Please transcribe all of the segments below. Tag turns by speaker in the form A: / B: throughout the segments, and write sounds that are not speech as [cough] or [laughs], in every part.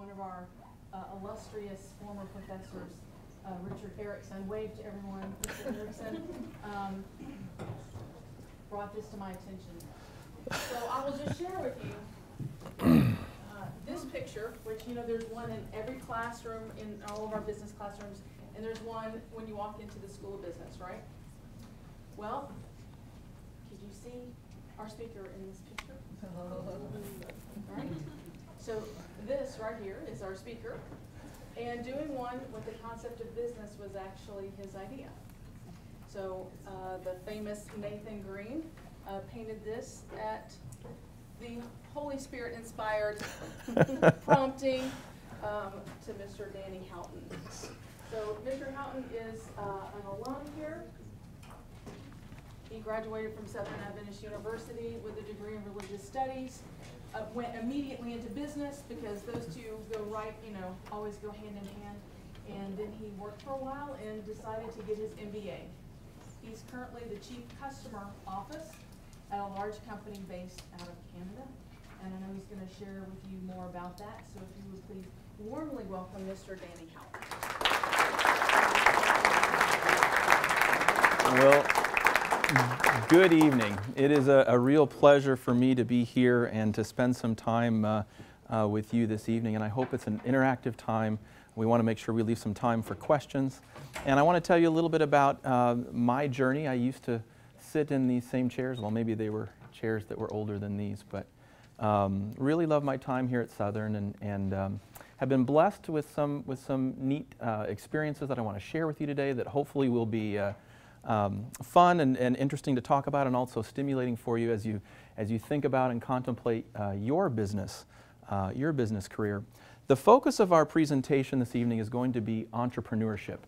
A: one of our uh, illustrious former professors, uh, Richard Erickson, wave to everyone, Richard Erickson, [laughs] um, brought this to my attention. So I will just share with you uh, this picture, which, you know, there's one in every classroom, in all of our business classrooms, and there's one when you walk into the School of Business, right? Well, could you see our speaker in this picture? [laughs] Right? So this right here is our speaker, and doing one with the concept of business was actually his idea. So uh, the famous Nathan Greene uh, painted this at the Holy Spirit inspired [laughs] prompting um, to Mr. Danny Houghton. So Mr. Houghton is uh, an alum here. He graduated from Southern Adventist University with a degree in religious studies. Uh, went immediately into business because those two go right, you know, always go hand in hand. And then he worked for a while and decided to get his MBA. He's currently the chief customer office at a large company based out of Canada. And I know he's going to share with you more about that. So if you would please warmly welcome Mr. Danny Houghton.
B: Well, good evening. It is a, a, real pleasure for me to be here and to spend some time uh, uh, with you this evening. And I hope it's an interactive time. We want to make sure we leave some time for questions. And I want to tell you a little bit about uh, my journey. I used to sit in these same chairs. Well, maybe they were chairs that were older than these, but um, really love my time here at Southern and, and um, have been blessed with some, with some neat uh, experiences that I want to share with you today that hopefully will be uh, um, fun and, and, interesting to talk about and also stimulating for you as you, as you think about and contemplate uh, your business, uh, your business career. The focus of our presentation this evening is going to be entrepreneurship.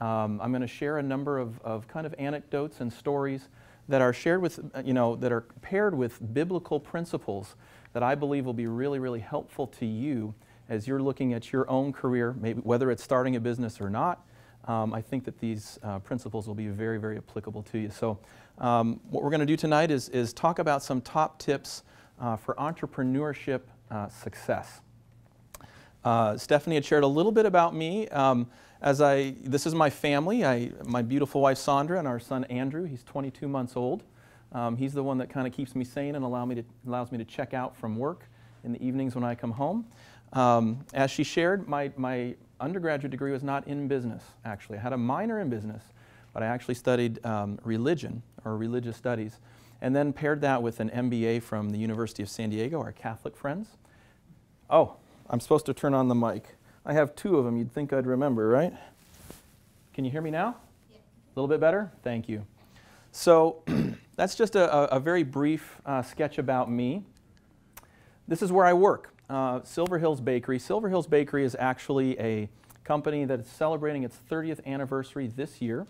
B: Um, I'm going to share a number of, of kind of anecdotes and stories that are shared with, uh, you know, that are paired with biblical principles that I believe will be really, really helpful to you as you're looking at your own career, maybe whether it's starting a business or not, um, I think that these uh, principles will be very, very applicable to you. So um, what we're going to do tonight is, is talk about some top tips uh, for entrepreneurship uh, success. Uh, Stephanie had shared a little bit about me. Um, as I, this is my family, I, my beautiful wife Sandra and our son Andrew. He's 22 months old. Um, he's the one that kind of keeps me sane and allow me to, allows me to check out from work in the evenings when I come home. Um, as she shared, my, my undergraduate degree was not in business, actually. I had a minor in business, but I actually studied um, religion or religious studies, and then paired that with an MBA from the University of San Diego, our Catholic friends. Oh, I'm supposed to turn on the mic. I have two of them. You'd think I'd remember, right? Can you hear me now? Yeah. A little bit better? Thank you. So [clears throat] that's just a, a very brief uh, sketch about me. This is where I work uh, Silver Hills Bakery. Silver Hills Bakery is actually a company that is celebrating its 30th anniversary this year.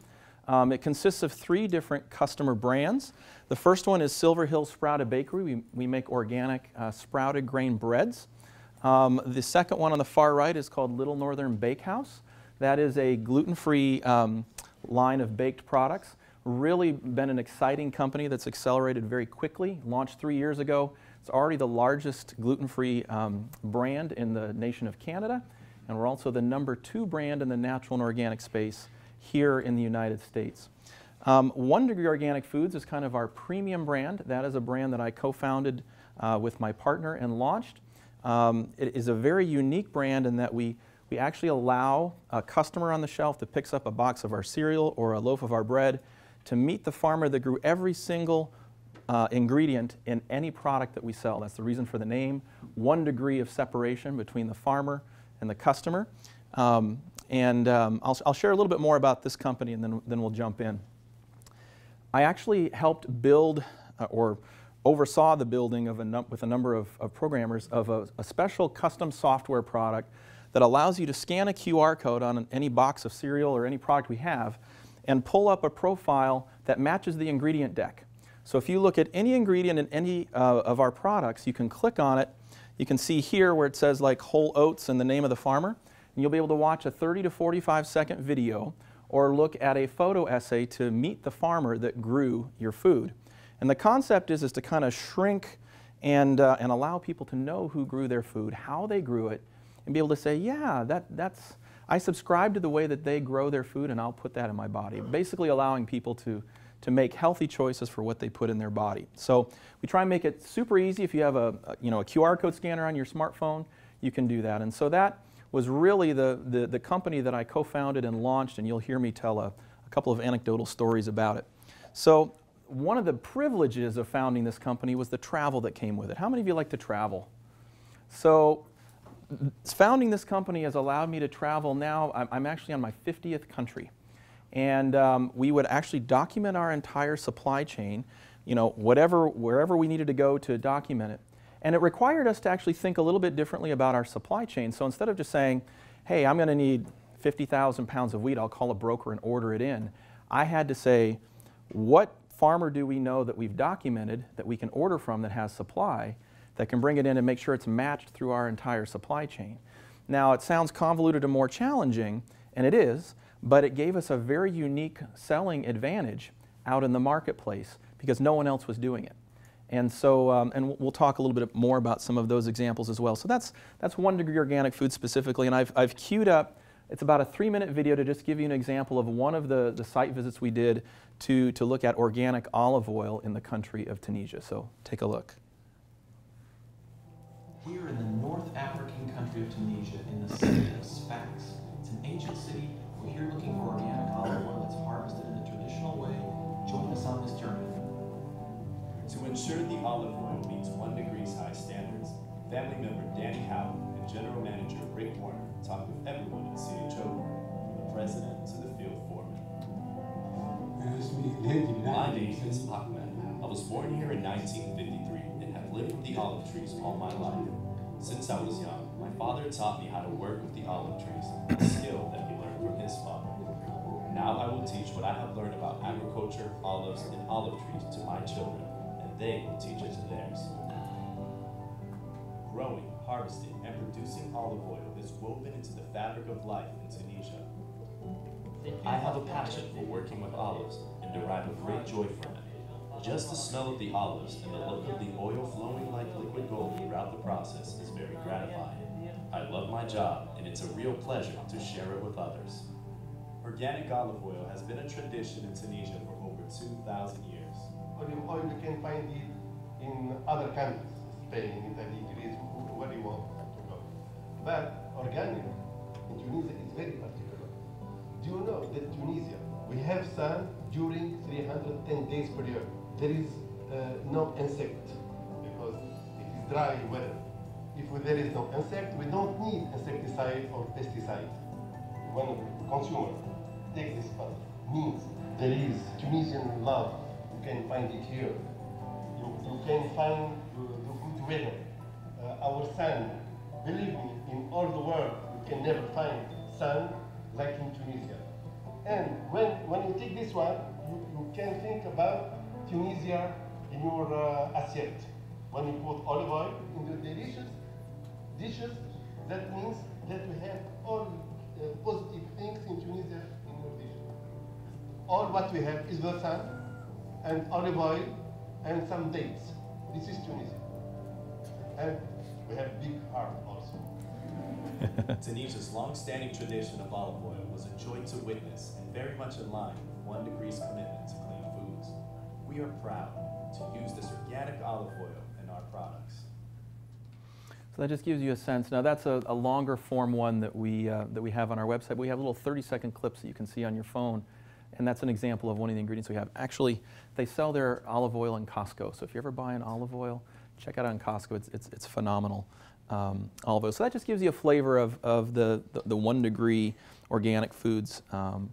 B: Um, it consists of three different customer brands. The first one is Silver Hills Sprouted Bakery. We, we make organic uh, sprouted grain breads. Um, the second one on the far right is called Little Northern Bakehouse. That is a gluten-free um, line of baked products. Really been an exciting company that's accelerated very quickly, launched three years ago. It's already the largest gluten-free um, brand in the nation of Canada, and we're also the number two brand in the natural and organic space here in the United States. Um, One Degree Organic Foods is kind of our premium brand. That is a brand that I co-founded uh, with my partner and launched. Um, it is a very unique brand in that we, we actually allow a customer on the shelf that picks up a box of our cereal or a loaf of our bread to meet the farmer that grew every single uh, ingredient in any product that we sell. That's the reason for the name. One degree of separation between the farmer and the customer. Um, and um, I'll, I'll, share a little bit more about this company and then, then we'll jump in. I actually helped build uh, or oversaw the building of a with a number of, of programmers of a, a, special custom software product that allows you to scan a QR code on any box of cereal or any product we have and pull up a profile that matches the ingredient deck. So if you look at any ingredient in any uh, of our products, you can click on it. You can see here where it says like whole oats and the name of the farmer. And you'll be able to watch a 30 to 45 second video or look at a photo essay to meet the farmer that grew your food. And the concept is, is to kind of shrink and, uh, and allow people to know who grew their food, how they grew it, and be able to say, yeah, that, that's, I subscribe to the way that they grow their food and I'll put that in my body. Basically allowing people to, to make healthy choices for what they put in their body. So we try and make it super easy. If you have a, you know, a QR code scanner on your smartphone, you can do that. And so that was really the, the, the company that I co-founded and launched, and you'll hear me tell a, a couple of anecdotal stories about it. So one of the privileges of founding this company was the travel that came with it. How many of you like to travel? So founding this company has allowed me to travel now, I'm actually on my 50th country. And um, we would actually document our entire supply chain, you know, whatever, wherever we needed to go to document it. And it required us to actually think a little bit differently about our supply chain. So instead of just saying, hey, I'm going to need 50,000 pounds of wheat, I'll call a broker and order it in, I had to say, what farmer do we know that we've documented that we can order from that has supply that can bring it in and make sure it's matched through our entire supply chain? Now, it sounds convoluted and more challenging, and it is, but it gave us a very unique selling advantage out in the marketplace because no one else was doing it. And so, um, and we'll talk a little bit more about some of those examples as well. So that's, that's one degree organic food specifically, and I've, I've queued up, it's about a three minute video to just give you an example of one of the, the site visits we did to, to look at organic olive oil in the country of Tunisia. So take a look. Here in the North African country of Tunisia, in the city of Sfax, it's an ancient city. We're here looking for organic olive oil that's harvested in a traditional way. Join us on this journey.
C: To ensure the olive oil meets one degree's high standards, family member Danny Houghton and General Manager Rick Warner talked with everyone at CHO, from the president to the field foreman. My name is Ahmed. I was born here in 1953 and have lived with the olive trees all my life. Since I was young, my father taught me how to work with the olive trees, a skill his father. Now I will teach what I have learned about agriculture, olives, and olive trees to my children and they will teach it to theirs. Growing, harvesting, and producing olive oil is woven into the fabric of life in Tunisia. I have a passion for working with olives and derive a great joy from it. Just the smell of the olives and the look of the oil flowing like liquid gold throughout the process is very gratifying. I love my job, and it's a real pleasure to share it with others. Organic olive oil has been a tradition in Tunisia for over 2,000 years
D: olive oil you can find it in other countries, Spain, Italy, Greece, where you want to go. But organic in Tunisia is very particular. Do you know that Tunisia, we have sun during 310 days per year. There is uh, no insect because it is dry weather. If there is no insect, we don't need insecticide or pesticide. When the consumer takes this part, means there is Tunisian love You can find it here. You, you can find the, the good weather. Uh, our sun, believe me, in all the world, you can never find sun like in Tunisia. And when, when you take this one, you, you can think about Tunisia in your uh, assiette. When you put olive oil in the delicious dishes, that means that we have all uh, positive things in Tunisia in your dish. All what we have is the sun, and olive oil and some dates. This is Tunisia. And we have big heart also. [laughs]
C: Tunisia's long-standing tradition of olive oil was a joy to witness and very much in line with One Degree's commitment to clean foods. We are proud to use this organic olive oil in our products.
B: So that just gives you a sense. Now that's a, a longer form one that we, uh, that we have on our website. We have little 30 second clips that you can see on your phone and that's an example of one of the ingredients we have. Actually, they sell their olive oil in Costco. So if you ever buy an olive oil, check out in Costco. It's, it's, it's phenomenal um, olive oil. So that just gives you a flavor of, of the, the, the one degree organic foods um,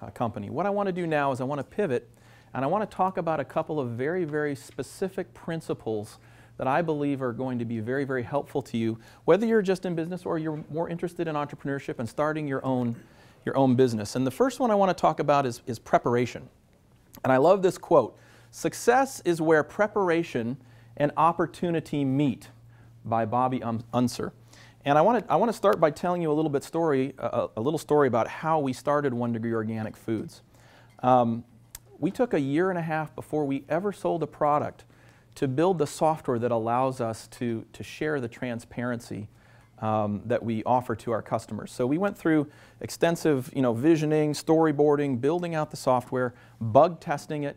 B: uh, company. What I want to do now is I want to pivot and I want to talk about a couple of very, very specific principles that I believe are going to be very, very helpful to you, whether you're just in business or you're more interested in entrepreneurship and starting your own your own business. And the first one I want to talk about is, is preparation. And I love this quote Success is where preparation and opportunity meet by Bobby Unser. And I want to, I want to start by telling you a little bit story, a, a little story about how we started One Degree Organic Foods. Um, we took a year and a half before we ever sold a product to build the software that allows us to, to share the transparency um, that we offer to our customers. So we went through extensive you know, visioning, storyboarding, building out the software, bug testing it,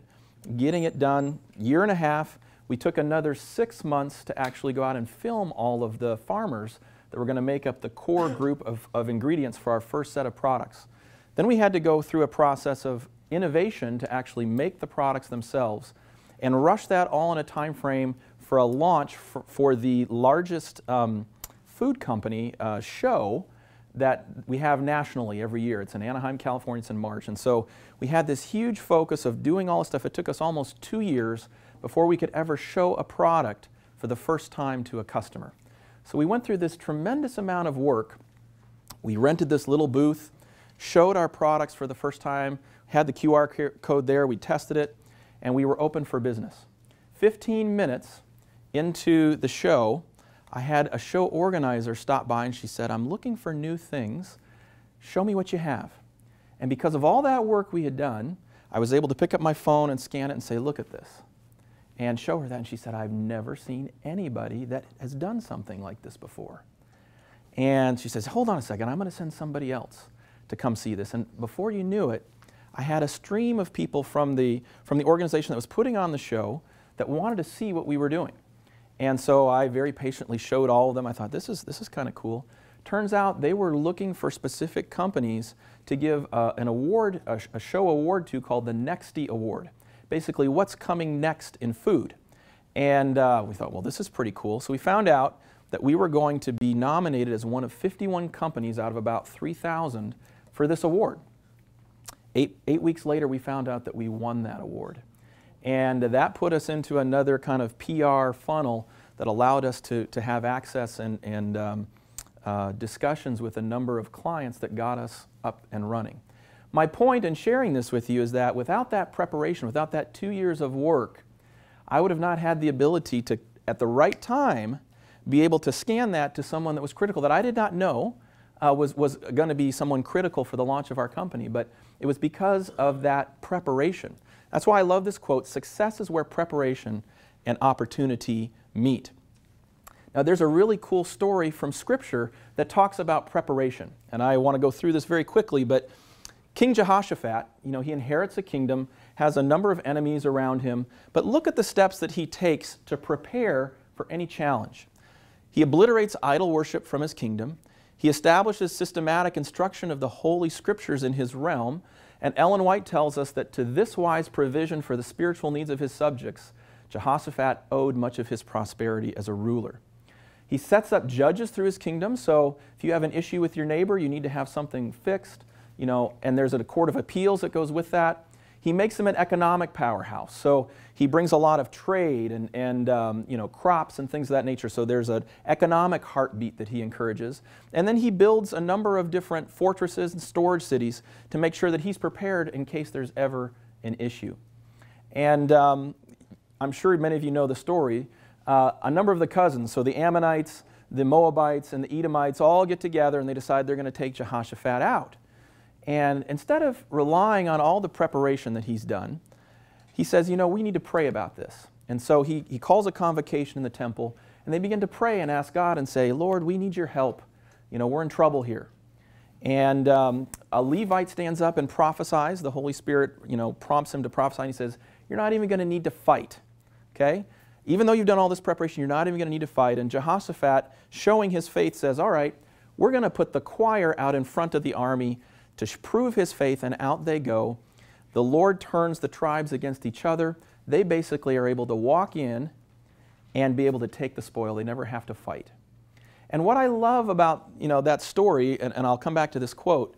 B: getting it done, year and a half. We took another six months to actually go out and film all of the farmers that were going to make up the core group of, of ingredients for our first set of products. Then we had to go through a process of innovation to actually make the products themselves and rush that all in a time frame for a launch for, for the largest um, food company uh, show that we have nationally every year. It's in Anaheim, California, it's in March. And so we had this huge focus of doing all this stuff. It took us almost two years before we could ever show a product for the first time to a customer. So we went through this tremendous amount of work. We rented this little booth, showed our products for the first time, had the QR code there, we tested it, and we were open for business. 15 minutes into the show, I had a show organizer stop by and she said, I'm looking for new things. Show me what you have. And because of all that work we had done, I was able to pick up my phone and scan it and say, Look at this. And show her that. And she said, I've never seen anybody that has done something like this before. And she says, Hold on a second, I'm going to send somebody else to come see this. And before you knew it, I had a stream of people from the, from the organization that was putting on the show that wanted to see what we were doing. And so I very patiently showed all of them. I thought, this is, this is kind of cool. Turns out they were looking for specific companies to give uh, an award, a, a, show award to called the Nexty Award. Basically, what's coming next in food. And uh, we thought, well, this is pretty cool. So we found out that we were going to be nominated as one of 51 companies out of about 3,000 for this award. Eight, eight weeks later, we found out that we won that award. And that put us into another kind of PR funnel that allowed us to, to have access and, and um, uh, discussions with a number of clients that got us up and running. My point in sharing this with you is that without that preparation, without that two years of work, I would have not had the ability to, at the right time, be able to scan that to someone that was critical that I did not know uh, was, was going to be someone critical for the launch of our company. But it was because of that preparation. That's why I love this quote success is where preparation and opportunity meet. Now, there's a really cool story from Scripture that talks about preparation. And I want to go through this very quickly, but King Jehoshaphat, you know, he inherits a kingdom, has a number of enemies around him, but look at the steps that he takes to prepare for any challenge. He obliterates idol worship from his kingdom. He establishes systematic instruction of the Holy Scriptures in his realm, and Ellen White tells us that to this wise provision for the spiritual needs of his subjects, Jehoshaphat owed much of his prosperity as a ruler. He sets up judges through his kingdom, so if you have an issue with your neighbor, you need to have something fixed, you know, and there's a court of appeals that goes with that. He makes them an economic powerhouse. So he brings a lot of trade and, and um, you know, crops and things of that nature. So there's an economic heartbeat that he encourages. And then he builds a number of different fortresses and storage cities to make sure that he's prepared in case there's ever an issue. And um, I'm sure many of you know the story. Uh, a number of the cousins, so the Ammonites, the Moabites, and the Edomites all get together and they decide they're going to take Jehoshaphat out. And instead of relying on all the preparation that he's done, he says, you know, we need to pray about this. And so he, he calls a convocation in the temple, and they begin to pray and ask God and say, Lord, we need your help. You know, we're in trouble here. And um, a Levite stands up and prophesies. The Holy Spirit, you know, prompts him to prophesy, and he says, You're not even going to need to fight. Okay? Even though you've done all this preparation, you're not even going to need to fight. And Jehoshaphat, showing his faith, says, All right, we're going to put the choir out in front of the army to prove his faith, and out they go. The Lord turns the tribes against each other. They basically are able to walk in and be able to take the spoil. They never have to fight. And what I love about you know, that story, and, and I'll come back to this quote,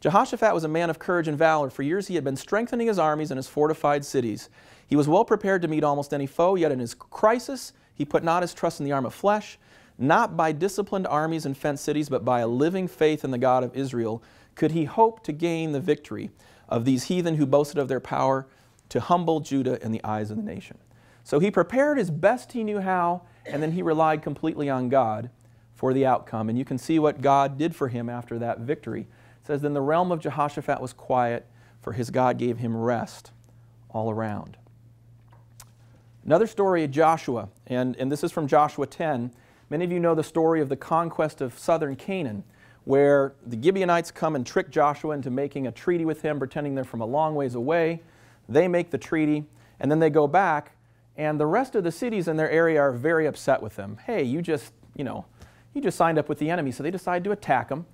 B: Jehoshaphat was a man of courage and valor. For years he had been strengthening his armies and his fortified cities. He was well prepared to meet almost any foe, yet in his crisis he put not his trust in the arm of flesh, not by disciplined armies and fenced cities, but by a living faith in the God of Israel, could he hope to gain the victory of these heathen who boasted of their power to humble Judah in the eyes of the nation. So he prepared as best he knew how, and then he relied completely on God for the outcome. And you can see what God did for him after that victory. It says, Then the realm of Jehoshaphat was quiet, for his God gave him rest all around. Another story of Joshua, and, and this is from Joshua 10. Many of you know the story of the conquest of southern Canaan, where the Gibeonites come and trick Joshua into making a treaty with him, pretending they're from a long ways away. They make the treaty, and then they go back, and the rest of the cities in their area are very upset with them. Hey, you just, you know, you just signed up with the enemy, so they decide to attack them.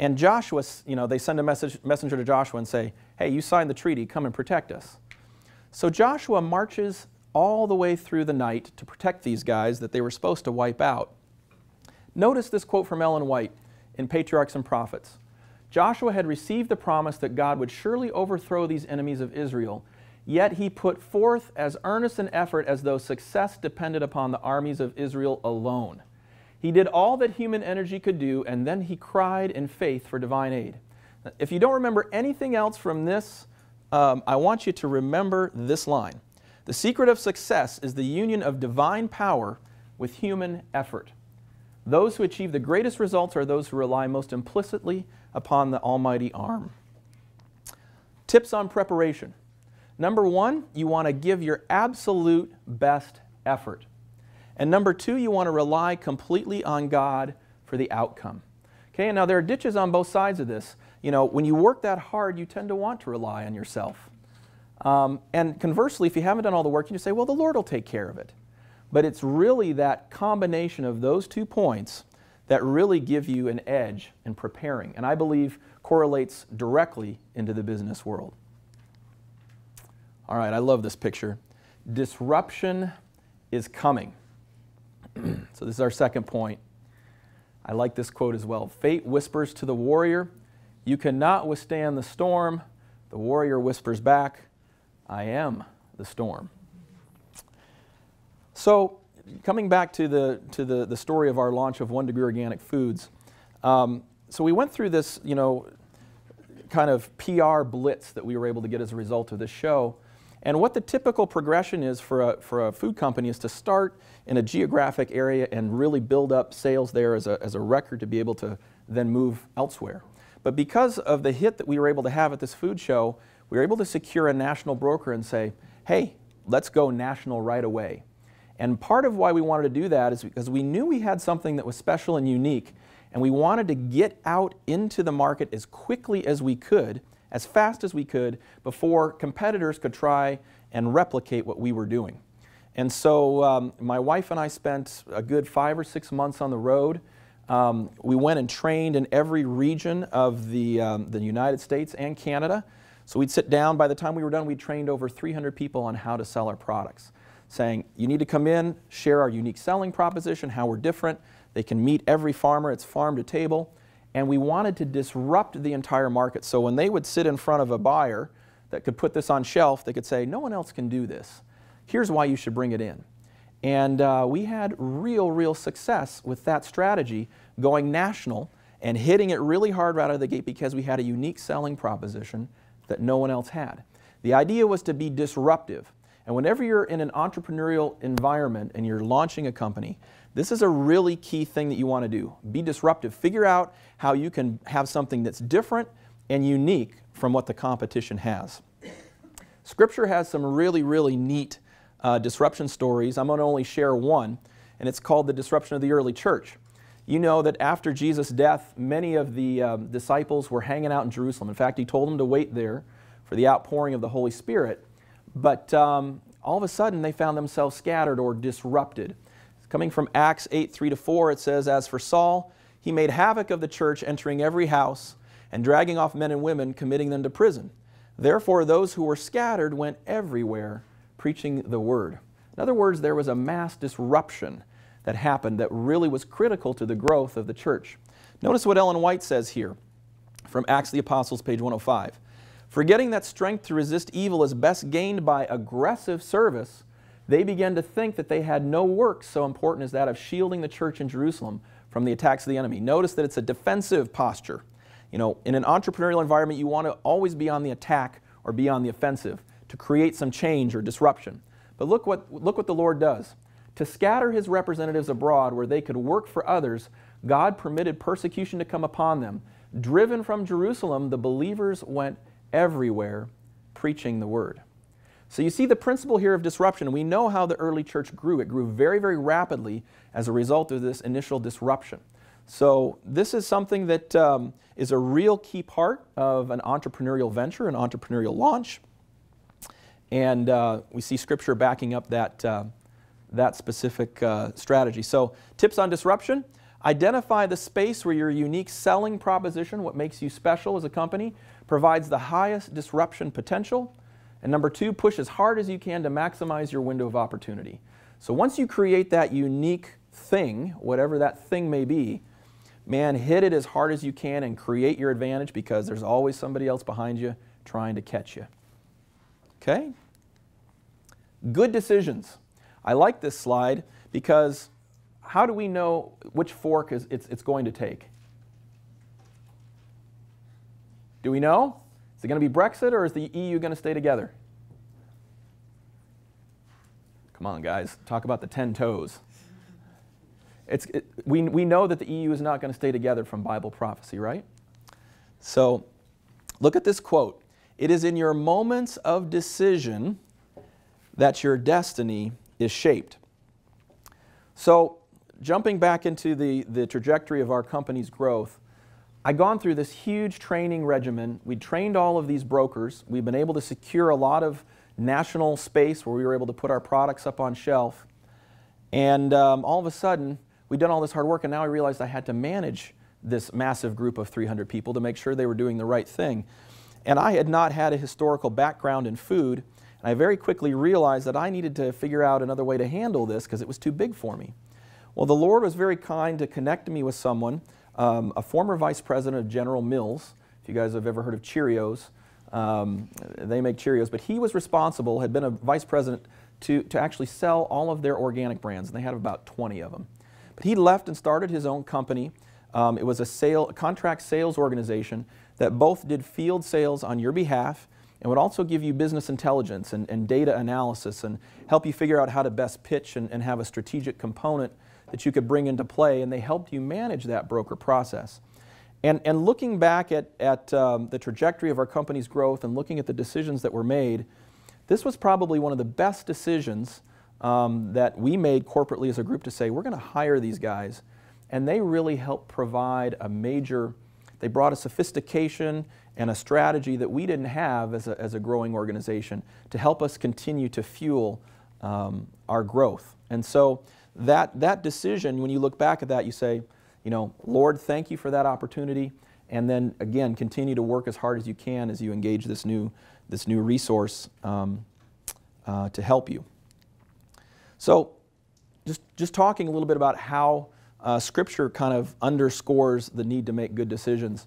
B: And Joshua, you know, they send a message, messenger to Joshua and say, hey, you signed the treaty, come and protect us. So Joshua marches all the way through the night to protect these guys that they were supposed to wipe out. Notice this quote from Ellen White in Patriarchs and Prophets. Joshua had received the promise that God would surely overthrow these enemies of Israel, yet he put forth as earnest an effort as though success depended upon the armies of Israel alone. He did all that human energy could do, and then he cried in faith for divine aid. If you don't remember anything else from this, um, I want you to remember this line. The secret of success is the union of divine power with human effort. Those who achieve the greatest results are those who rely most implicitly upon the almighty arm. Tips on preparation. Number one, you want to give your absolute best effort. And number two, you want to rely completely on God for the outcome. Okay, and now there are ditches on both sides of this. You know, when you work that hard, you tend to want to rely on yourself. Um, and conversely, if you haven't done all the work, you just say, well, the Lord will take care of it. But it's really that combination of those two points that really give you an edge in preparing. And I believe correlates directly into the business world. All right, I love this picture. Disruption is coming. [clears throat] so this is our second point. I like this quote as well. Fate whispers to the warrior, You cannot withstand the storm. The warrior whispers back, I am the storm. So, coming back to the, to the, the story of our launch of One Degree Organic Foods, um, so we went through this, you know, kind of PR blitz that we were able to get as a result of this show. And what the typical progression is for a, for a food company is to start in a geographic area and really build up sales there as a, as a record to be able to then move elsewhere. But because of the hit that we were able to have at this food show, we were able to secure a national broker and say, hey, let's go national right away. And part of why we wanted to do that is because we knew we had something that was special and unique, and we wanted to get out into the market as quickly as we could as fast as we could before competitors could try and replicate what we were doing. And so um, my wife and I spent a good five or six months on the road. Um, we went and trained in every region of the, um, the United States and Canada. So we'd sit down, by the time we were done, we trained over 300 people on how to sell our products, saying, you need to come in, share our unique selling proposition, how we're different. They can meet every farmer, it's farm to table and we wanted to disrupt the entire market. So when they would sit in front of a buyer that could put this on shelf, they could say, no one else can do this. Here's why you should bring it in. And uh, we had real, real success with that strategy going national and hitting it really hard right out of the gate because we had a unique selling proposition that no one else had. The idea was to be disruptive. And whenever you're in an entrepreneurial environment and you're launching a company, this is a really key thing that you want to do. Be disruptive. Figure out how you can have something that's different and unique from what the competition has. Scripture has some really, really neat uh, disruption stories. I'm going to only share one, and it's called the disruption of the early church. You know that after Jesus' death, many of the um, disciples were hanging out in Jerusalem. In fact, he told them to wait there for the outpouring of the Holy Spirit. But um, all of a sudden, they found themselves scattered or disrupted. Coming from Acts 8 3 to 4, it says, As for Saul, he made havoc of the church, entering every house and dragging off men and women, committing them to prison. Therefore, those who were scattered went everywhere preaching the word. In other words, there was a mass disruption that happened that really was critical to the growth of the church. Notice what Ellen White says here from Acts of the Apostles, page 105. Forgetting that strength to resist evil is best gained by aggressive service, they began to think that they had no work so important as that of shielding the church in Jerusalem from the attacks of the enemy. Notice that it's a defensive posture. You know, in an entrepreneurial environment, you want to always be on the attack or be on the offensive to create some change or disruption. But look what, look what the Lord does. To scatter his representatives abroad where they could work for others, God permitted persecution to come upon them. Driven from Jerusalem, the believers went everywhere preaching the word. So you see the principle here of disruption. We know how the early church grew. It grew very, very rapidly as a result of this initial disruption. So this is something that um, is a real key part of an entrepreneurial venture, an entrepreneurial launch. And uh, we see scripture backing up that, uh, that specific uh, strategy. So tips on disruption. Identify the space where your unique selling proposition, what makes you special as a company, provides the highest disruption potential. And number two, push as hard as you can to maximize your window of opportunity. So once you create that unique thing, whatever that thing may be, man, hit it as hard as you can and create your advantage because there's always somebody else behind you trying to catch you. Okay? Good decisions. I like this slide because how do we know which fork is, it's, it's going to take? Do we know? Is it going to be Brexit or is the EU going to stay together? Come on, guys, talk about the 10 toes. It's, it, we, we know that the EU is not going to stay together from Bible prophecy, right? So look at this quote It is in your moments of decision that your destiny is shaped. So, jumping back into the, the trajectory of our company's growth, I've gone through this huge training regimen. We trained all of these brokers. We've been able to secure a lot of national space where we were able to put our products up on shelf. And um, all of a sudden, we'd done all this hard work, and now I realized I had to manage this massive group of 300 people to make sure they were doing the right thing. And I had not had a historical background in food, and I very quickly realized that I needed to figure out another way to handle this because it was too big for me. Well, the Lord was very kind to connect me with someone, um, a former vice president of General Mills. If you guys have ever heard of Cheerios, um, they make Cheerios, but he was responsible, had been a vice president to, to actually sell all of their organic brands, and they had about 20 of them. But he left and started his own company. Um, it was a sale, a contract sales organization that both did field sales on your behalf and would also give you business intelligence and, and data analysis and help you figure out how to best pitch and, and have a strategic component that you could bring into play. And they helped you manage that broker process. And, and looking back at, at um, the trajectory of our company's growth and looking at the decisions that were made, this was probably one of the best decisions um, that we made corporately as a group to say, we're going to hire these guys. And they really helped provide a major, they brought a sophistication and a strategy that we didn't have as a, as a growing organization to help us continue to fuel um, our growth. And so that, that decision, when you look back at that, you say, you know, Lord, thank you for that opportunity. And then again, continue to work as hard as you can as you engage this new, this new resource um, uh, to help you. So, just, just talking a little bit about how uh, Scripture kind of underscores the need to make good decisions.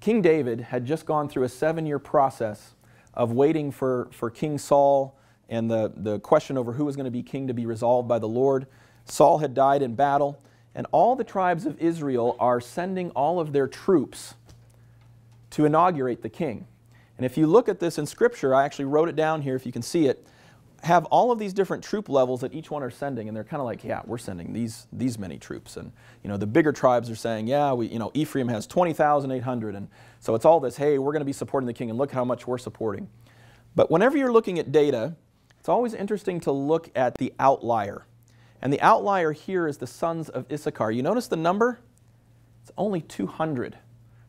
B: King David had just gone through a seven year process of waiting for, for King Saul and the, the question over who was going to be king to be resolved by the Lord. Saul had died in battle, and all the tribes of Israel are sending all of their troops to inaugurate the king. And if you look at this in Scripture, I actually wrote it down here if you can see it have all of these different troop levels that each one are sending, and they're kind of like, yeah, we're sending these these many troops, and you know the bigger tribes are saying, yeah, we you know Ephraim has twenty thousand eight hundred, and so it's all this, hey, we're going to be supporting the king, and look how much we're supporting. But whenever you're looking at data, it's always interesting to look at the outlier, and the outlier here is the sons of Issachar. You notice the number? It's only two hundred.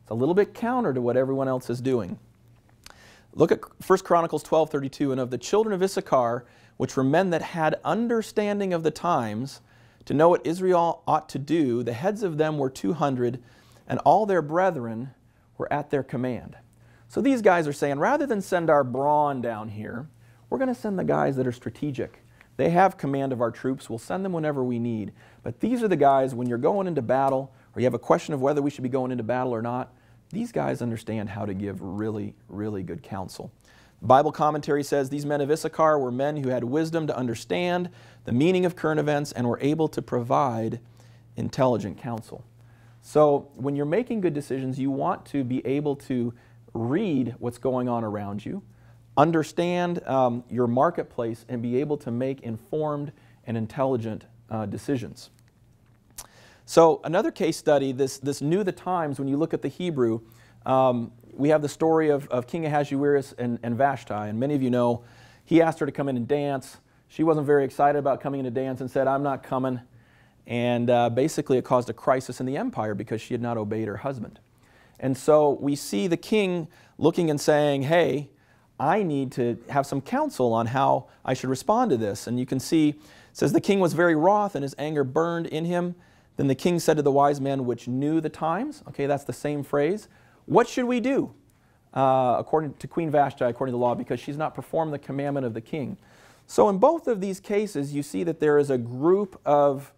B: It's a little bit counter to what everyone else is doing. Look at 1 Chronicles 12:32 and of the children of Issachar which were men that had understanding of the times to know what Israel ought to do the heads of them were 200 and all their brethren were at their command. So these guys are saying rather than send our brawn down here we're going to send the guys that are strategic. They have command of our troops. We'll send them whenever we need. But these are the guys when you're going into battle or you have a question of whether we should be going into battle or not, these guys understand how to give really, really good counsel. Bible commentary says these men of Issachar were men who had wisdom to understand the meaning of current events and were able to provide intelligent counsel. So, when you're making good decisions, you want to be able to read what's going on around you, understand um, your marketplace, and be able to make informed and intelligent uh, decisions. So another case study, this, this Knew the Times, when you look at the Hebrew, um, we have the story of, of King Ahasuerus and, and Vashti, and many of you know he asked her to come in and dance. She wasn't very excited about coming in to dance and said, I'm not coming. And uh, basically, it caused a crisis in the empire because she had not obeyed her husband. And so we see the king looking and saying, Hey, I need to have some counsel on how I should respond to this. And you can see, it says, The king was very wroth, and his anger burned in him. Then the king said to the wise men which knew the times, okay, that's the same phrase, What should we do? Uh, according to Queen Vashti, according to the law, because she's not performed the commandment of the king. So in both of these cases, you see that there is a group of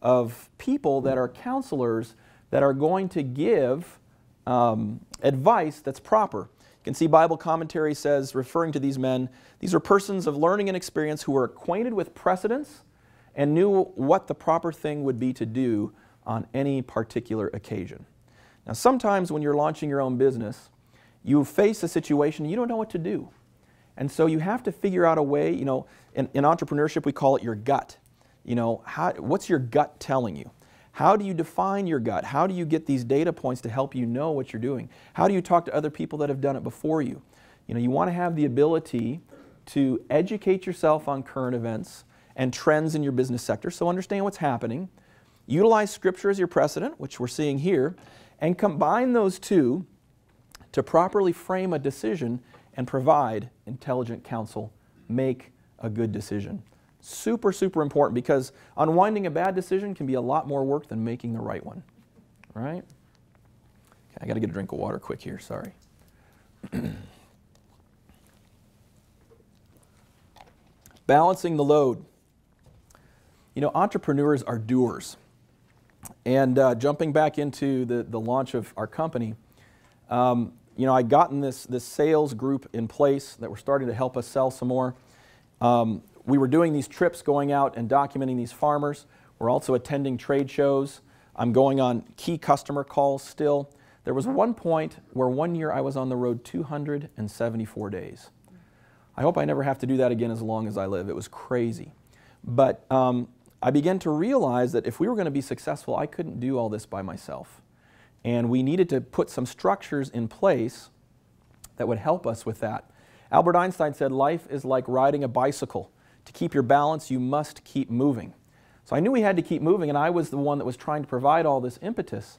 B: of people that are counselors that are going to give um, advice that's proper. You can see Bible commentary says, referring to these men, these are persons of learning and experience who are acquainted with precedents and knew what the proper thing would be to do on any particular occasion. Now, sometimes when you're launching your own business, you face a situation you don't know what to do. And so you have to figure out a way, you know, in, in entrepreneurship we call it your gut. You know, how, what's your gut telling you? How do you define your gut? How do you get these data points to help you know what you're doing? How do you talk to other people that have done it before you? You know, you want to have the ability to educate yourself on current events and trends in your business sector, so understand what's happening. Utilize Scripture as your precedent, which we're seeing here, and combine those two to properly frame a decision and provide intelligent counsel. Make a good decision. Super, super important because unwinding a bad decision can be a lot more work than making the right one. Right? Okay, I got to get a drink of water quick here, sorry. [clears throat] Balancing the load. You know, entrepreneurs are doers. And uh, jumping back into the, the launch of our company, um, you know, I'd gotten this, this sales group in place that were starting to help us sell some more. Um, we were doing these trips going out and documenting these farmers. We're also attending trade shows. I'm going on key customer calls still. There was one point where one year I was on the road 274 days. I hope I never have to do that again as long as I live. It was crazy. But um, I began to realize that if we were going to be successful, I couldn't do all this by myself. And we needed to put some structures in place that would help us with that. Albert Einstein said, Life is like riding a bicycle. To keep your balance, you must keep moving. So I knew we had to keep moving, and I was the one that was trying to provide all this impetus.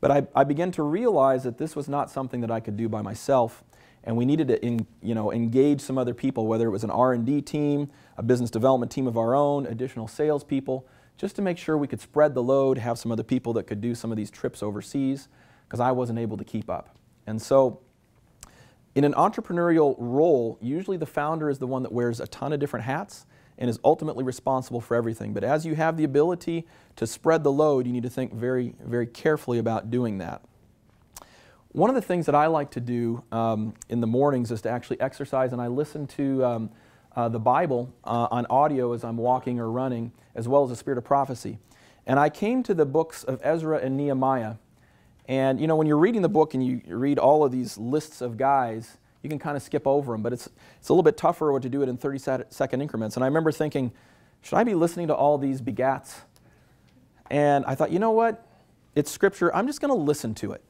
B: But I, I began to realize that this was not something that I could do by myself, and we needed to in, you know, engage some other people, whether it was an R&D team, a business development team of our own, additional salespeople, just to make sure we could spread the load, have some other people that could do some of these trips overseas, because I wasn't able to keep up. And so in an entrepreneurial role, usually the founder is the one that wears a ton of different hats and is ultimately responsible for everything. But as you have the ability to spread the load, you need to think very, very carefully about doing that. One of the things that I like to do um, in the mornings is to actually exercise, and I listen to um, uh, the Bible uh, on audio as I'm walking or running, as well as the Spirit of Prophecy. And I came to the books of Ezra and Nehemiah. And you know, when you're reading the book and you read all of these lists of guys, you can kind of skip over them, but it's, it's a little bit tougher to do it in 30 second increments. And I remember thinking, should I be listening to all these begats? And I thought, you know what? It's scripture. I'm just going to listen to it.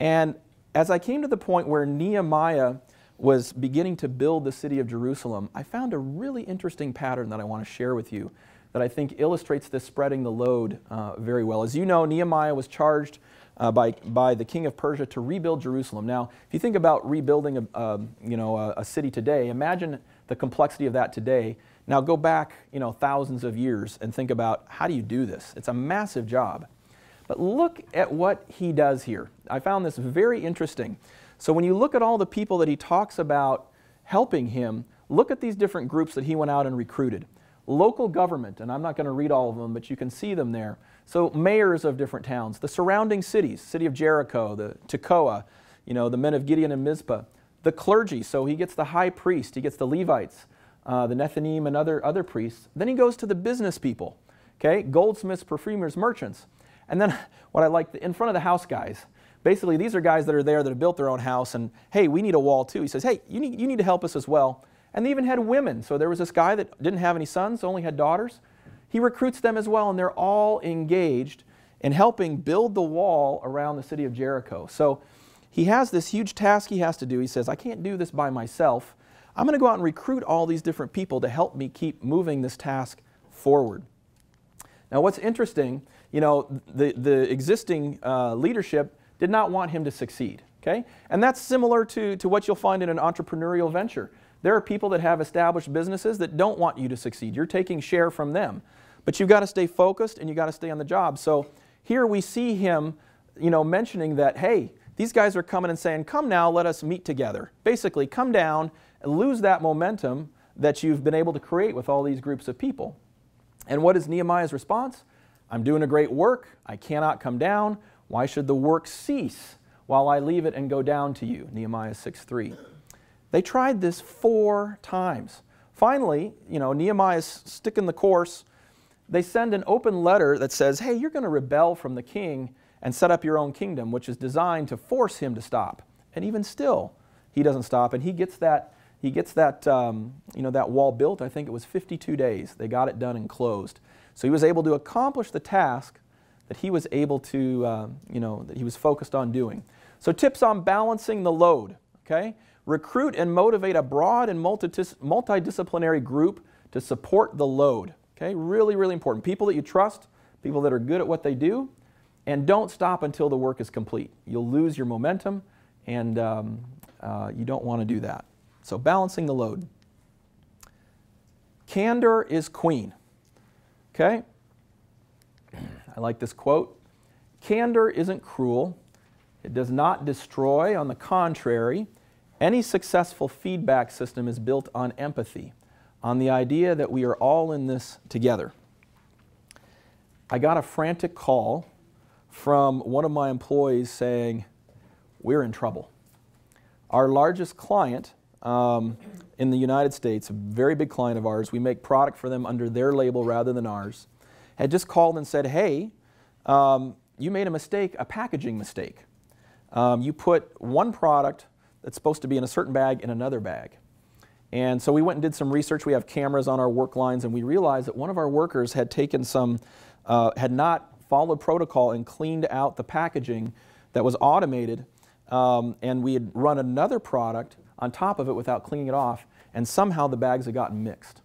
B: And as I came to the point where Nehemiah was beginning to build the city of Jerusalem, I found a really interesting pattern that I want to share with you that I think illustrates this spreading the load uh, very well. As you know, Nehemiah was charged uh, by, by the king of Persia to rebuild Jerusalem. Now, if you think about rebuilding a, a you know, a, a, city today, imagine the complexity of that today. Now go back you know, thousands of years and think about how do you do this? It's a massive job. But look at what he does here. I found this very interesting. So when you look at all the people that he talks about helping him, look at these different groups that he went out and recruited. Local government, and I'm not going to read all of them, but you can see them there. So mayors of different towns, the surrounding cities, city of Jericho, the Tekoa, you know, the men of Gideon and Mizpah, the clergy, so he gets the high priest, he gets the Levites, uh, the Nethinim and other, other priests. Then he goes to the business people, okay, goldsmiths, perfumers, merchants. And then [laughs] what I like, in front of the house guys, basically these are guys that are there that have built their own house and, hey, we need a wall too. He says, hey, you need, you need to help us as well. And they even had women. So there was this guy that didn't have any sons, only had daughters. He recruits them as well, and they're all engaged in helping build the wall around the city of Jericho. So he has this huge task he has to do. He says, I can't do this by myself. I'm going to go out and recruit all these different people to help me keep moving this task forward. Now, what's interesting, you know, the, the existing uh, leadership did not want him to succeed, okay? And that's similar to, to what you'll find in an entrepreneurial venture. There are people that have established businesses that don't want you to succeed. You're taking share from them. But you've got to stay focused and you've got to stay on the job. So here we see him, you know, mentioning that, hey, these guys are coming and saying, come now, let us meet together. Basically, come down and lose that momentum that you've been able to create with all these groups of people. And what is Nehemiah's response? I'm doing a great work. I cannot come down. Why should the work cease while I leave it and go down to you? Nehemiah 6:3. They tried this four times. Finally, you know, Nehemiah's sticking the course. They send an open letter that says, hey, you're going to rebel from the king and set up your own kingdom, which is designed to force him to stop. And even still, he doesn't stop, and he gets that he gets that, um, you know, that wall built. I think it was 52 days. They got it done and closed. So he was able to accomplish the task that he was able to, uh, you know, that he was focused on doing. So tips on balancing the load, okay? Recruit and motivate a broad and multidisciplinary group to support the load, okay? Really, really important. People that you trust, people that are good at what they do, and don't stop until the work is complete. You'll lose your momentum, and um, uh, you don't want to do that. So balancing the load. Candor is queen. Okay? I like this quote. Candor isn't cruel. It does not destroy. On the contrary, any successful feedback system is built on empathy, on the idea that we are all in this together. I got a frantic call from one of my employees saying, We're in trouble. Our largest client um, in the United States, a very big client of ours, we make product for them under their label rather than ours, had just called and said, hey, um, you made a mistake, a packaging mistake. Um, you put one product that's supposed to be in a certain bag in another bag. And so we went and did some research. We have cameras on our work lines, and we realized that one of our workers had taken some, uh, had not followed protocol and cleaned out the packaging that was automated. Um, and we had run another product on top of it without cleaning it off, and somehow the bags had gotten mixed.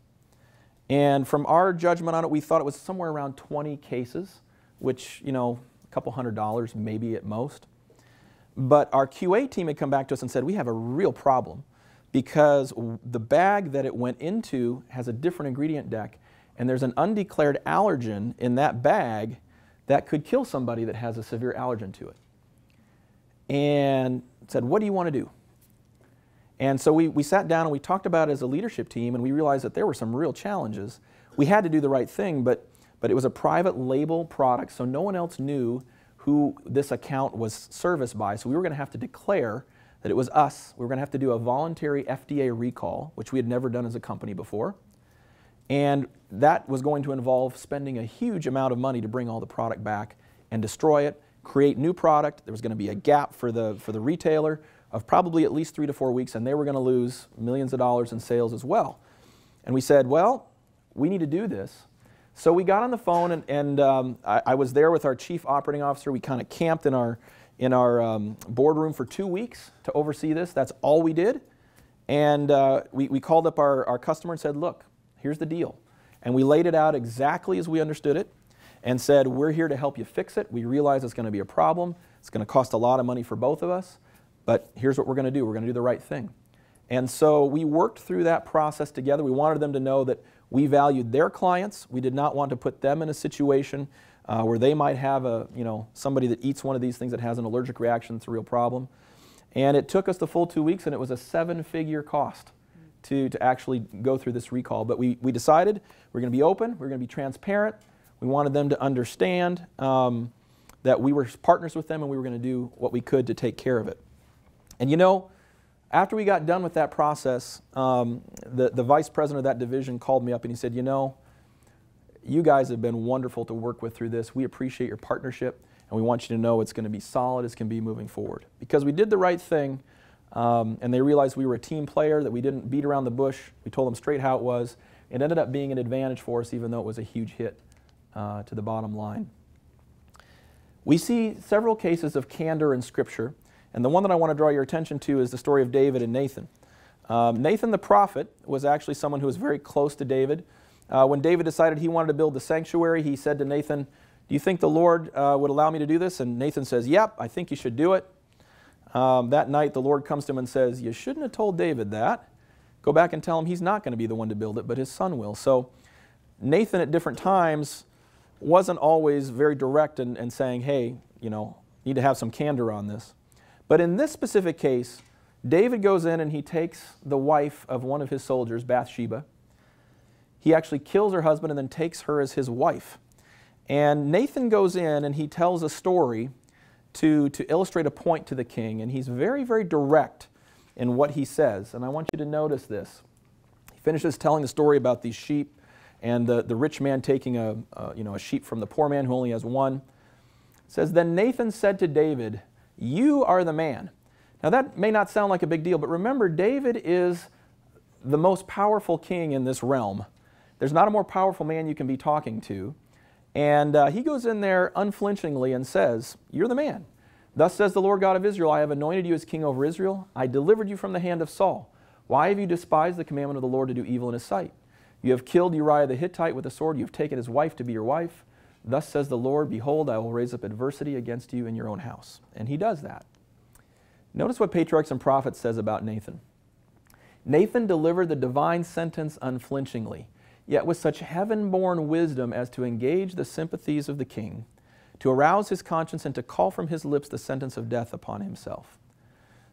B: And from our judgment on it, we thought it was somewhere around 20 cases, which, you know, a couple hundred dollars maybe at most. But our QA team had come back to us and said, we have a real problem because the bag that it went into has a different ingredient deck, and there's an undeclared allergen in that bag that could kill somebody that has a severe allergen to it. And said, what do you want to do? And so we, we sat down and we talked about it as a leadership team, and we realized that there were some real challenges. We had to do the right thing, but, but it was a private label product, so no one else knew who this account was serviced by. So we were going to have to declare that it was us. We were going to have to do a voluntary FDA recall, which we had never done as a company before. And that was going to involve spending a huge amount of money to bring all the product back and destroy it, create new product. There was going to be a gap for the, for the retailer of probably at least three to four weeks, and they were going to lose millions of dollars in sales as well. And we said, well, we need to do this. So we got on the phone, and, and um, I, I, was there with our chief operating officer. We kind of camped in our, in our um, boardroom for two weeks to oversee this. That's all we did. And uh, we, we called up our, our customer and said, look, here's the deal. And we laid it out exactly as we understood it and said, we're here to help you fix it. We realize it's going to be a problem. It's going to cost a lot of money for both of us. But here's what we're going to do we're going to do the right thing. And so we worked through that process together. We wanted them to know that we valued their clients. We did not want to put them in a situation uh, where they might have a, you know, somebody that eats one of these things that has an allergic reaction. It's a real problem. And it took us the full two weeks, and it was a seven figure cost to, to actually go through this recall. But we, we decided we're going to be open, we're going to be transparent. We wanted them to understand um, that we were partners with them and we were going to do what we could to take care of it. And you know, after we got done with that process, um, the, the vice president of that division called me up and he said, You know, you guys have been wonderful to work with through this. We appreciate your partnership, and we want you to know it's going to be solid as can be moving forward. Because we did the right thing, um, and they realized we were a team player, that we didn't beat around the bush. We told them straight how it was. It ended up being an advantage for us, even though it was a huge hit uh, to the bottom line. We see several cases of candor in Scripture. And the one that I want to draw your attention to is the story of David and Nathan. Um, Nathan the prophet was actually someone who was very close to David. Uh, when David decided he wanted to build the sanctuary, he said to Nathan, Do you think the Lord uh, would allow me to do this? And Nathan says, Yep, I think you should do it. Um, that night, the Lord comes to him and says, You shouldn't have told David that. Go back and tell him he's not going to be the one to build it, but his son will. So Nathan, at different times, wasn't always very direct and, and saying, Hey, you know, need to have some candor on this. But in this specific case, David goes in and he takes the wife of one of his soldiers, Bathsheba. He actually kills her husband and then takes her as his wife. And Nathan goes in and he tells a story to, to illustrate a point to the king, and he's very, very direct in what he says. And I want you to notice this. He finishes telling the story about these sheep and the, the rich man taking a, you know, a sheep from the poor man who only has one. It says, Then Nathan said to David, You are the man. Now, that may not sound like a big deal, but remember, David is the most powerful king in this realm. There's not a more powerful man you can be talking to. And uh, he goes in there unflinchingly and says, You're the man. Thus says the Lord God of Israel, I have anointed you as king over Israel. I delivered you from the hand of Saul. Why have you despised the commandment of the Lord to do evil in his sight? You have killed Uriah the Hittite with a sword. You have taken his wife to be your wife. Thus says the Lord, Behold, I will raise up adversity against you in your own house. And he does that. Notice what Patriarchs and Prophets says about Nathan. Nathan delivered the divine sentence unflinchingly, yet with such heaven born wisdom as to engage the sympathies of the king, to arouse his conscience, and to call from his lips the sentence of death upon himself.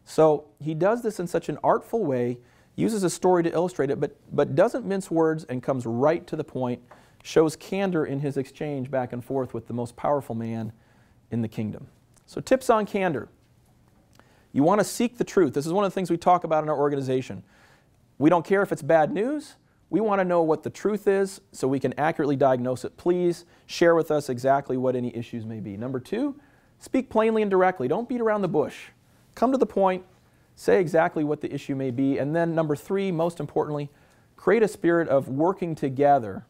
B: So he does this in such an artful way, uses a story to illustrate it, but, but doesn't mince words and comes right to the point, shows candor in his exchange back and forth with the most powerful man in the kingdom. So, tips on candor. You want to seek the truth. This is one of the things we talk about in our organization. We don't care if it's bad news. We want to know what the truth is so we can accurately diagnose it. Please share with us exactly what any issues may be. Number two, speak plainly and directly. Don't beat around the bush. Come to the point, say exactly what the issue may be. And then, number three, most importantly, create a spirit of working together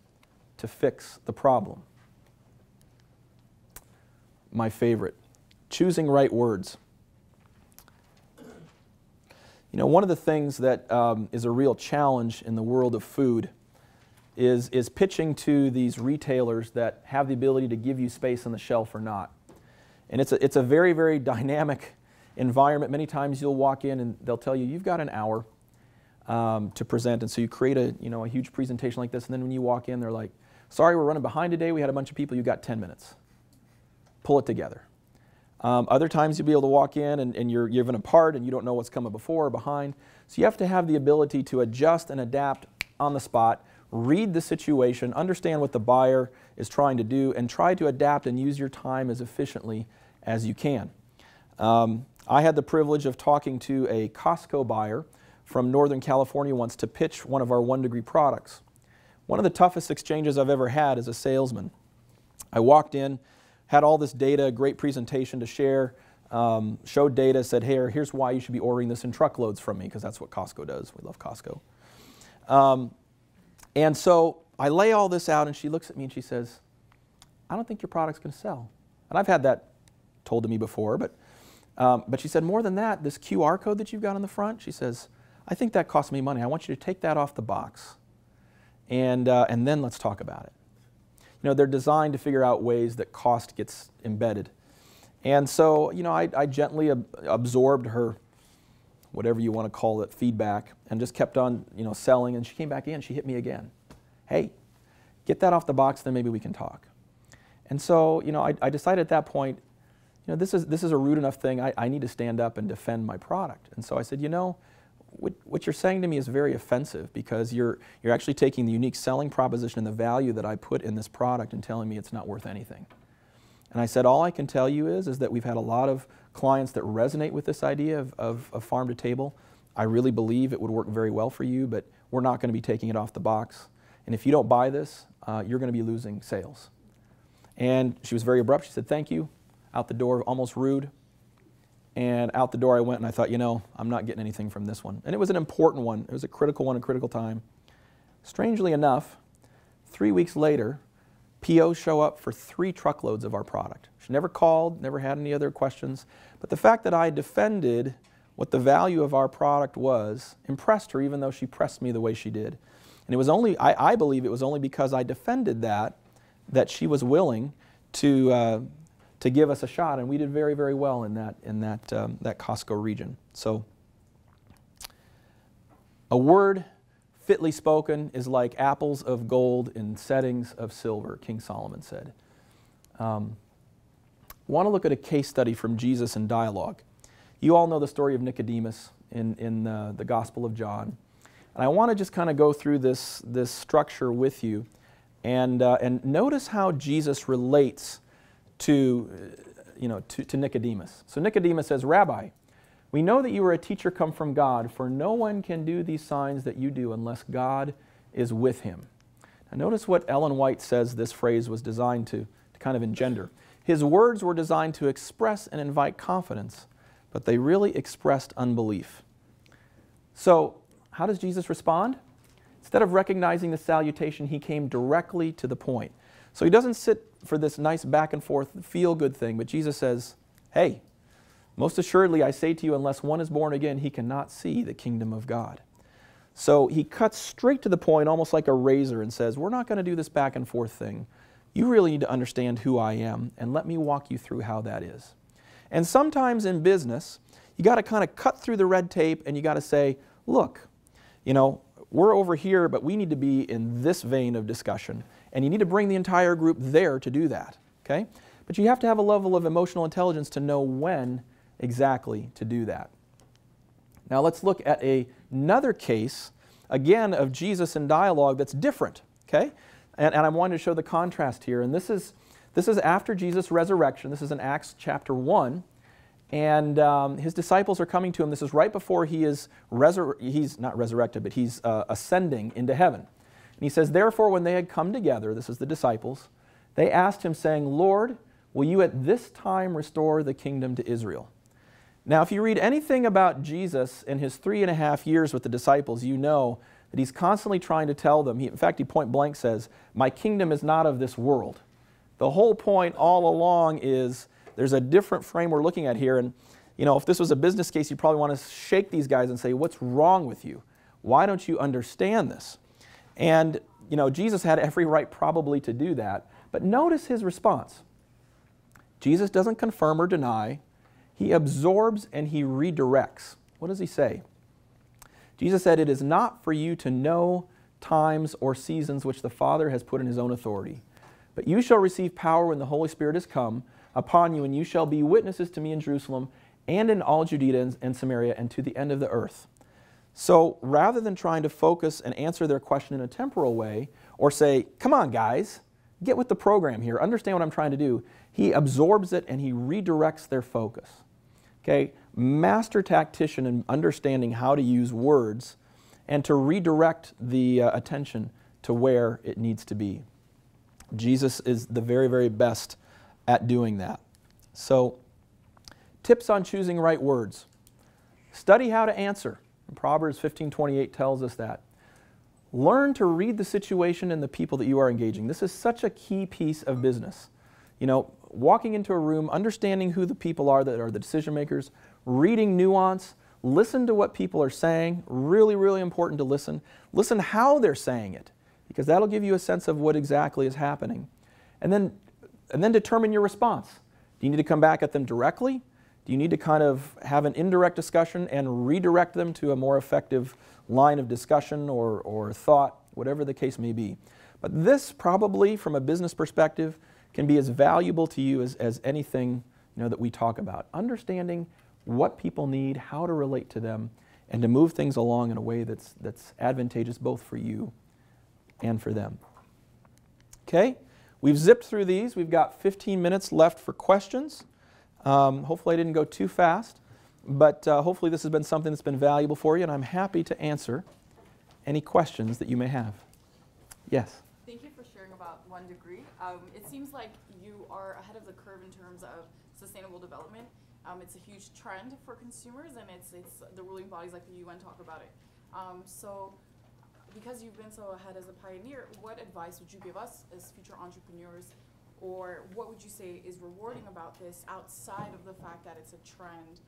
B: to fix the problem. My favorite, choosing right words. You know, one of the things that um, is a real challenge in the world of food is, is pitching to these retailers that have the ability to give you space on the shelf or not. And it's a, it's a very, very dynamic environment. Many times you'll walk in and they'll tell you, you've got an hour um, to present. And so you create a, you know, a huge presentation like this. And then when you walk in, they're like, sorry, we're running behind today. We had a bunch of people. You got 10 minutes. Pull it together. Um, other times you'll be able to walk in and, and you're given a part and you don't know what's coming before or behind. So you have to have the ability to adjust and adapt on the spot, read the situation, understand what the buyer is trying to do, and try to adapt and use your time as efficiently as you can. Um, I had the privilege of talking to a Costco buyer from Northern California once to pitch one of our one degree products. One of the toughest exchanges I've ever had as a salesman. I walked in, had all this data, great presentation to share, um, showed data, said, hey, here's why you should be ordering this in truckloads from me, because that's what Costco does. We love Costco. Um, and so I lay all this out, and she looks at me and she says, I don't think your product's going to sell. And I've had that told to me before, but, um, but she said, more than that, this QR code that you've got on the front, she says, I think that costs me money. I want you to take that off the box, and, uh, and then let's talk about it you know, they're designed to figure out ways that cost gets embedded. And so, you know, I, I gently ab- absorbed her, whatever you want to call it, feedback, and just kept on, you know, selling. And she came back in. She hit me again. Hey, get that off the box, then maybe we can talk. And so, you know, I, I decided at that point, you know, this is this is a rude enough thing. I, I need to stand up and defend my product. And so I said, you know, what, what you're saying to me is very offensive because you're, you're actually taking the unique selling proposition and the value that I put in this product and telling me it's not worth anything. And I said, all I can tell you is, is that we've had a lot of clients that resonate with this idea of, of, of farm to table. I really believe it would work very well for you, but we're not going to be taking it off the box. And if you don't buy this, uh, you're going to be losing sales. And she was very abrupt. She said, thank you. Out the door, almost rude. And out the door I went and I thought, you know, I'm not getting anything from this one. And it was an important one. It was a critical one, a critical time. Strangely enough, three weeks later, POs show up for three truckloads of our product. She never called, never had any other questions. But the fact that I defended what the value of our product was impressed her, even though she pressed me the way she did. And it was only, I, I believe it was only because I defended that that she was willing to, uh, to give us a shot. And we did very, very well in that, in that, um, that Costco region. So, a word fitly spoken is like apples of gold in settings of silver, King Solomon said. Um, want to look at a case study from Jesus in dialogue. You all know the story of Nicodemus in, in the Gospel of John. And I want to just kind of go through this, this structure with you and, uh, and notice how Jesus relates to, you know, to, to Nicodemus. So Nicodemus says, Rabbi, we know that you are a teacher come from God, for no one can do these signs that you do unless God is with him. Now, notice what Ellen White says this phrase was designed to, to kind of engender. His words were designed to express and invite confidence, but they really expressed unbelief. So, how does Jesus respond? Instead of recognizing the salutation, he came directly to the point. So he doesn't sit for this nice back and forth feel good thing, but Jesus says, Hey, most assuredly I say to you, unless one is born again, he cannot see the kingdom of God. So he cuts straight to the point, almost like a razor, and says, We're not going to do this back and forth thing. You really need to understand who I am, and let me walk you through how that is. And sometimes in business, you got to kind of cut through the red tape and you got to say, Look, you know, we're over here, but we need to be in this vein of discussion. And you need to bring the entire group there to do that. Okay? But you have to have a level of emotional intelligence to know when exactly to do that. Now let's look at a, another case, again, of Jesus in dialogue that's different. Okay? And, and I wanted to show the contrast here. And this is, this is after Jesus' resurrection. This is in Acts chapter 1 and um, his disciples are coming to him. This is right before he is resur- he's not resurrected, but he's uh, ascending into heaven. And he says, Therefore, when they had come together, this is the disciples, they asked him, saying, Lord, will you at this time restore the kingdom to Israel? Now, if you read anything about Jesus in his three and a half years with the disciples, you know that he's constantly trying to tell them. He, in fact, he point blank says, My kingdom is not of this world. The whole point all along is there's a different frame we're looking at here. And, you know, if this was a business case, you'd probably want to shake these guys and say, What's wrong with you? Why don't you understand this? And, you know, Jesus had every right probably to do that. But notice his response. Jesus doesn't confirm or deny, he absorbs and he redirects. What does he say? Jesus said, It is not for you to know times or seasons which the Father has put in his own authority, but you shall receive power when the Holy Spirit has come upon you, and you shall be witnesses to me in Jerusalem and in all Judea and Samaria and to the end of the earth. So rather than trying to focus and answer their question in a temporal way, or say, come on, guys, get with the program here, understand what I'm trying to do, he absorbs it and he redirects their focus. Okay? Master tactician in understanding how to use words and to redirect the uh, attention to where it needs to be. Jesus is the very, very best at doing that. So, tips on choosing right words. Study how to answer. Proverbs 15:28 tells us that. Learn to read the situation and the people that you are engaging. This is such a key piece of business. You know, walking into a room, understanding who the people are that are the decision makers, reading nuance, listen to what people are saying, really really important to listen. Listen how they're saying it because that'll give you a sense of what exactly is happening. And then and then determine your response. Do you need to come back at them directly? Do you need to kind of have an indirect discussion and redirect them to a more effective line of discussion or, or thought, whatever the case may be? But this probably, from a business perspective, can be as valuable to you as, as anything you know, that we talk about. Understanding what people need, how to relate to them, and to move things along in a way that's, that's advantageous both for you and for them. Okay? We've zipped through these. We've got 15 minutes left for questions. Um, hopefully, I didn't go too fast, but uh, hopefully, this has been something that's been valuable for you, and I'm happy to answer any questions that you may have. Yes?
E: Thank you for sharing about one degree. Um, it seems like you are ahead of the curve in terms of sustainable development. Um, it's a huge trend for consumers, and it's, it's the ruling bodies like the UN talk about it. Um, so, because you've been so ahead as a pioneer, what advice would you give us as future entrepreneurs, or what would you say is rewarding about this outside of the fact that it's a trend?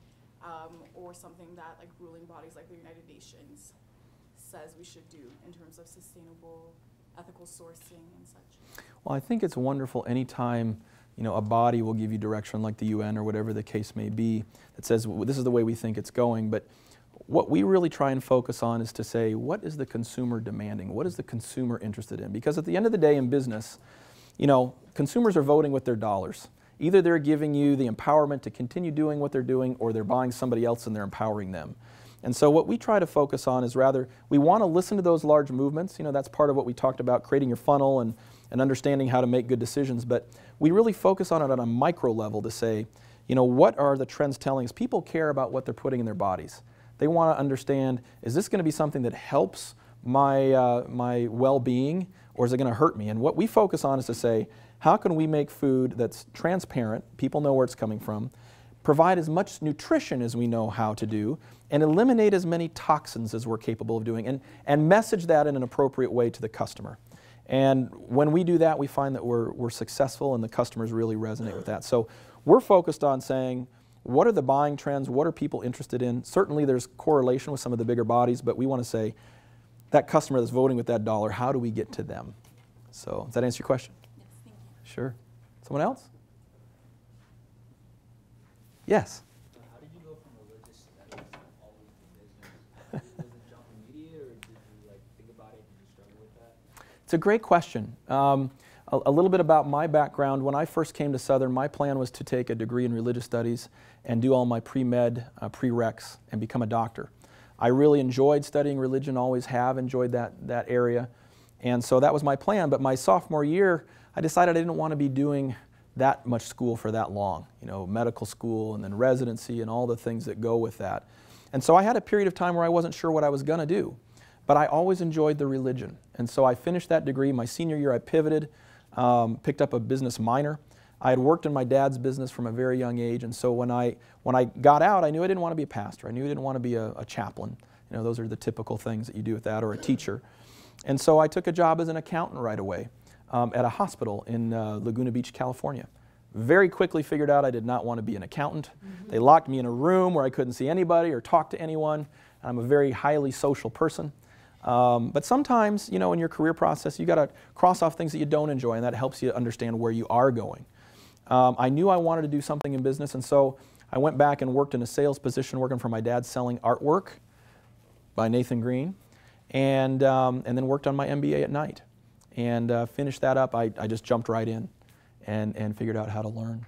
E: um, or something that like ruling bodies like the United Nations says we should do in terms of sustainable, ethical sourcing and such?
B: Well, I think it's wonderful anytime you know, a body will give you direction like the UN or whatever the case may be that says well, this is the way we think it's going. But what we really try and focus on is to say, what is the consumer demanding? What is the consumer interested in? Because at the end of the day in business, you know, consumers are voting with their dollars. Either they're giving you the empowerment to continue doing what they're doing or they're buying somebody else and they're empowering them. And so what we try to focus on is rather, we want to listen to those large movements. You know, that's part of what we talked about, creating your funnel and, and understanding how to make good decisions. But we really focus on it on a micro level to say, you know, what are the trends telling us? People care about what they're putting in their bodies. They want to understand, is this going to be something that helps my, uh, my well-being or is it going to hurt me? And what we focus on is to say, how can we make food that's transparent, people know where it's coming from, provide as much nutrition as we know how to do, and eliminate as many toxins as we're capable of doing, and, and message that in an appropriate way to the customer. And when we do that, we find that we're, we're successful and the customers really resonate with that. So we're focused on saying, what are the buying trends? What are people interested in? Certainly there's correlation with some of the bigger bodies, but we want to say, that customer that's voting with that dollar, how do we get to them? So does that answer your question?
E: Yes, thank you.
B: Sure. Someone else? Yes.
F: How did you go from religious studies all the way to business? Was it jump immediate, or did you like think about it? Did you struggle with that?
B: It's a great question. Um, a, a, little bit about my background. When I first came to Southern, my plan was to take a degree in religious studies and do all my pre-med, uh, prereqs, and become a doctor. I really enjoyed studying religion, always have enjoyed that, that area. And so that was my plan. But my sophomore year, I decided I didn't want to be doing that much school for that long, you know, medical school and then residency and all the things that go with that. And so I had a period of time where I wasn't sure what I was going to do, but I always enjoyed the religion. And so I finished that degree. My senior year, I pivoted, um, picked up a business minor. I had worked in my dad's business from a very young age, and so when I, when I got out, I knew I didn't want to be a pastor. I knew I didn't want to be a, a chaplain. You know, those are the typical things that you do with that, or a teacher. And so I took a job as an accountant right away um, at a hospital in uh, Laguna Beach, California. Very quickly figured out I did not want to be an accountant. Mm-hmm. They locked me in a room where I couldn't see anybody or talk to anyone. I'm a very highly social person. Um, but sometimes, you know, in your career process, you got to cross off things that you don't enjoy, and that helps you understand where you are going. Um, I knew I wanted to do something in business, and so I went back and worked in a sales position, working for my dad selling artwork by Nathan Greene, and, um, and then worked on my MBA at night and uh, finished that up, I, I just jumped right in and, and figured out how to learn.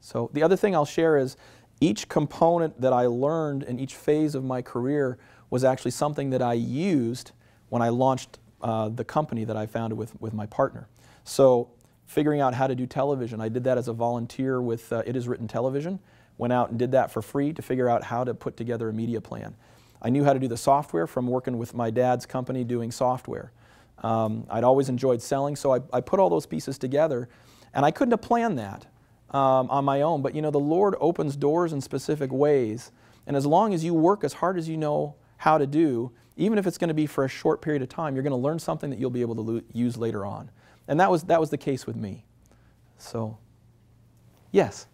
B: So the other thing I'll share is each component that I learned in each phase of my career was actually something that I used when I launched uh, the company that I founded with, with my partner. So figuring out how to do television, I did that as a volunteer with uh, It Is Written Television, went out and did that for free to figure out how to put together a media plan. I knew how to do the software from working with my dad's company doing software. Um, I'd always enjoyed selling, so I, I, put all those pieces together, and I couldn't have planned that um, on my own. But you know, the Lord opens doors in specific ways, and as long as you work as hard as you know how to do, even if it's going to be for a short period of time, you're going to learn something that you'll be able to use later on. And that was that was the case with me. So, yes.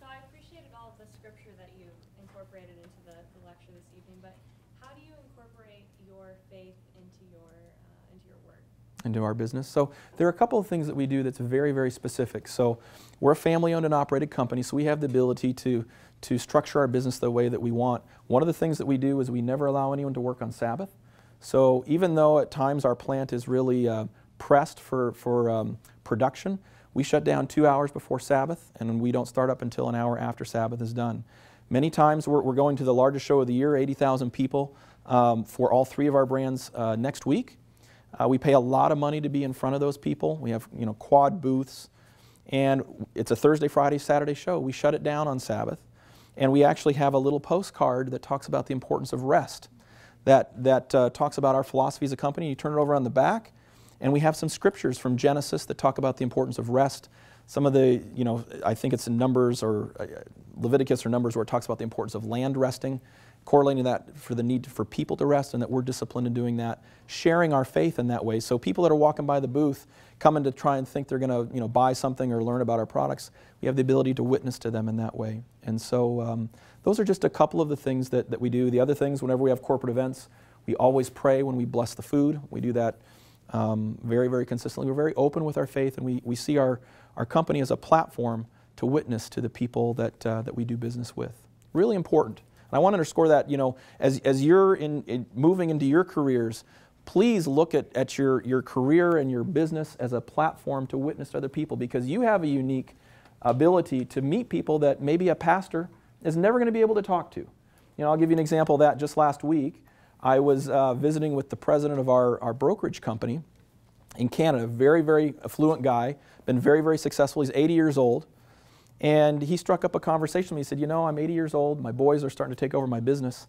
B: So I appreciated all of the scripture that you incorporated into
G: the, the lecture this evening, but how do you incorporate your faith into your, uh, into your work?
B: Into our business. So there are a couple of things that we do that's very, very specific. So we're a family-owned and operated company, so we have the ability to, to structure our business the way that we want. One of the things that we do is we never allow anyone to work on Sabbath. So even though at times our plant is really uh, pressed for, for um, production, we shut down two hours before Sabbath, and we don't start up until an hour after Sabbath is done. Many times we're, we're going to the largest show of the year, 80,000 people, um, for all three of our brands uh, next week. Uh, we pay a lot of money to be in front of those people. We have you know quad booths, and it's a Thursday, Friday, Saturday show. We shut it down on Sabbath, and we actually have a little postcard that talks about the importance of rest. That that uh, talks about our philosophy as a company. You turn it over on the back, and we have some scriptures from Genesis that talk about the importance of rest. some of the, you know, I think it's in Numbers or uh, Leviticus or Numbers where it talks about the importance of land resting, correlating that for the need for people to rest and that we're disciplined in doing that, sharing our faith in that way. So people that are walking by the booth, coming to try and think they're going to, you know, buy something or learn about our products, we have the ability to witness to them in that way. And so um, those are just a couple of the things that, that we do. The other things, whenever we have corporate events, we always pray when we bless the food. We do that um, very, very consistently. We're very open with our faith, and we, we see our, our company as a platform to witness to the people that, uh, that we do business with. Really important. And I want to underscore that, you know, as, as you're in, in moving into your careers, please look at, at your, your career and your business as a platform to witness to other people because you have a unique ability to meet people that maybe a pastor is never going to be able to talk to. You know, I'll give you an example of that just last week. I was uh, visiting with the president of our, our brokerage company in Canada, very, very affluent guy, been very, very successful. He's 80 years old. And he struck up a conversation with me. He said, You know, I'm 80 years old. My boys are starting to take over my business.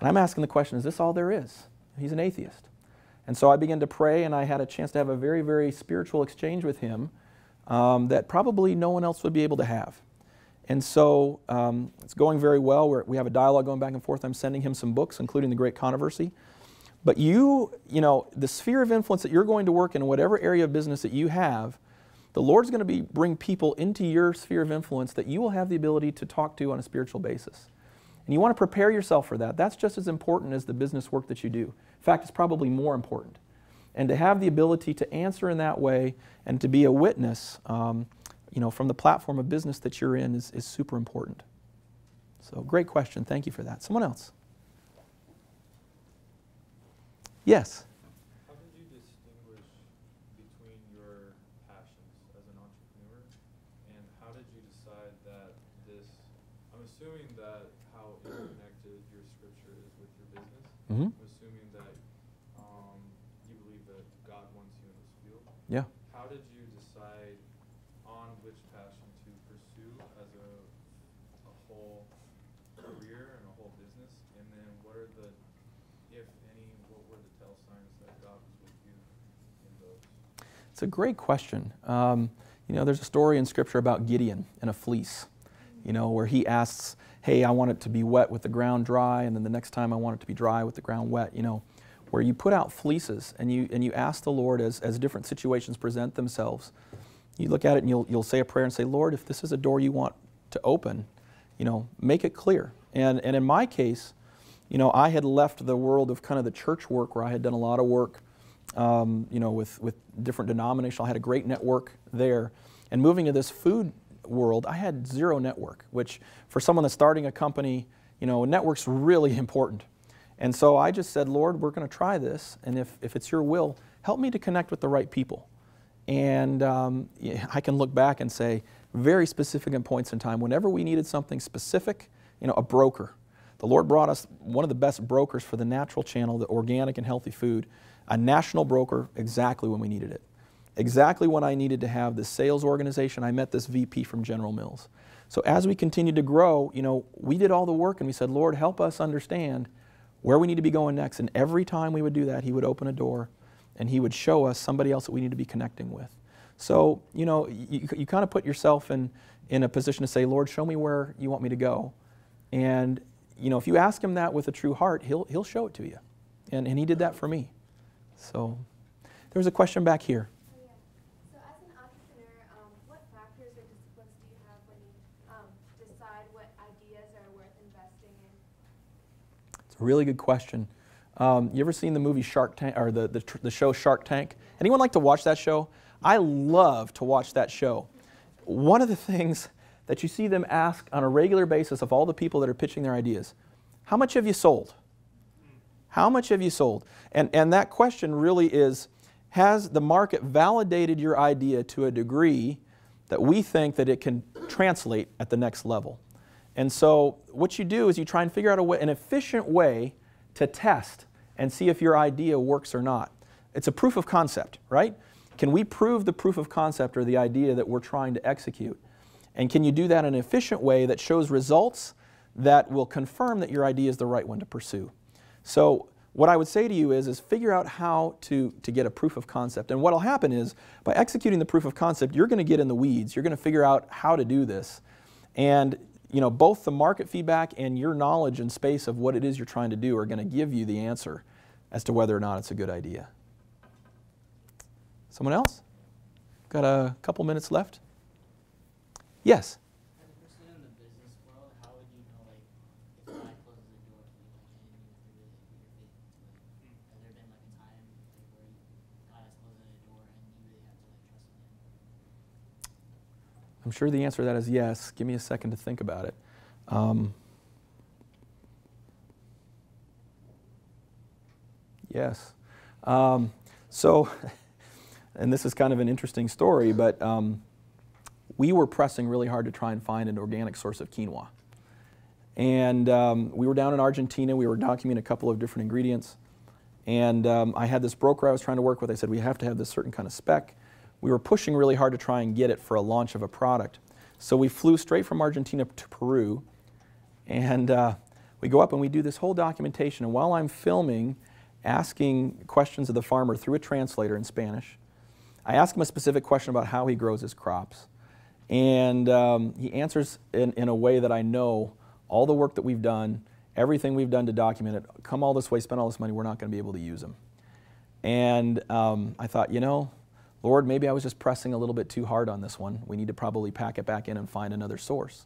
B: And I'm asking the question, Is this all there is? He's an atheist. And so I began to pray, and I had a chance to have a very, very spiritual exchange with him um, that probably no one else would be able to have. And so um, it's going very well. We're, we have a dialogue going back and forth. I'm sending him some books, including The Great Controversy. But you, you know, the sphere of influence that you're going to work in, whatever area of business that you have, the Lord's going to be bring people into your sphere of influence that you will have the ability to talk to on a spiritual basis. And you want to prepare yourself for that. That's just as important as the business work that you do. In fact, it's probably more important. And to have the ability to answer in that way and to be a witness, um, you know, from the platform of business that you're in is, is super important. So, great question. Thank you for that. Someone else? Yes.
H: How did you distinguish between your passions as an entrepreneur and how did you decide that this, I'm assuming that how interconnected your scripture is with your business.
B: Mm-hmm.
H: I'm assuming that um, you believe that God wants you in this field.
B: Yeah.
H: How did you decide on which passion to pursue as a, a whole career and a whole business? And then what are the, if any, what were the tell signs that God was with you in those?
B: It's a great question. Um, you know, there's a story in Scripture about Gideon and a fleece, you know, where he asks, Hey, I want it to be wet with the ground dry, and then the next time I want it to be dry with the ground wet, you know, where you put out fleeces and you, and you ask the Lord as, as different situations present themselves. You look at it and you'll, you'll say a prayer and say, Lord, if this is a door you want to open, you know, make it clear. And, and in my case, you know, I had left the world of kind of the church work where I had done a lot of work, um, you know, with, with different denominations. I had a great network there. And moving to this food world, I had zero network, which for someone that's starting a company, you know, a network's really [laughs] important. And so I just said, Lord, we're going to try this. And if, if it's your will, help me to connect with the right people. And um, I can look back and say, very specific in points in time, whenever we needed something specific, you know, a broker. The Lord brought us one of the best brokers for the natural channel, the organic and healthy food, a national broker exactly when we needed it. Exactly when I needed to have this sales organization, I met this VP from General Mills. So as we continued to grow, you know, we did all the work and we said, Lord, help us understand where we need to be going next. And every time we would do that, He would open a door and He would show us somebody else that we need to be connecting with. So, you know, you, you kind of put yourself in, in a position to say, Lord, show me where you want me to go. And, you know, if you ask Him that with a true heart, He'll, he'll show it to you. And, and He did that for me. So, there was a question back here.
I: Oh, yeah. So as an entrepreneur, um, what factors or disciplines do you have when you um, decide what ideas are worth investing in?
B: It's a really good question. Um, you ever seen the movie Shark Tank or the, the, tr- the show Shark Tank? Anyone like to watch that show? I love to watch that show. One of the things that you see them ask on a regular basis of all the people that are pitching their ideas, how much have you sold? How much have you sold? And, and that question really is Has the market validated your idea to a degree that we think that it can translate at the next level? And so, what you do is you try and figure out a way, an efficient way to test and see if your idea works or not. It's a proof of concept, right? Can we prove the proof of concept or the idea that we're trying to execute? And can you do that in an efficient way that shows results that will confirm that your idea is the right one to pursue? So, what I would say to you is, is figure out how to, to get a proof of concept. And what will happen is, by executing the proof of concept, you're going to get in the weeds. You're going to figure out how to do this. And you know, both the market feedback and your knowledge and space of what it is you're trying to do are going to give you the answer as to whether or not it's a good idea. Someone else? Got a couple minutes left? Yes.
J: As a person in the business world, how would you know, like, if God closes the door for you, like, and you have to really put your faith into it? Has there been, like, a time, like, where you, God has closed the door and you really have to, like, trust in Him?
B: I'm sure the answer to that is yes. Give me a second to think about it. Um, yes. Um, so, [laughs] and this is kind of an interesting story, but um, we were pressing really hard to try and find an organic source of quinoa. And um, we were down in Argentina. We were documenting a couple of different ingredients. And um, I had this broker I was trying to work with. I said, we have to have this certain kind of spec. We were pushing really hard to try and get it for a launch of a product. So we flew straight from Argentina to Peru. And uh, we go up and we do this whole documentation. And while I'm filming, asking questions of the farmer through a translator in Spanish, I ask him a specific question about how he grows his crops. And um, he answers in, in a way that I know all the work that we've done, everything we've done to document it, come all this way, spend all this money, we're not going to be able to use them. And um, I thought, you know, Lord, maybe I was just pressing a little bit too hard on this one. We need to probably pack it back in and find another source.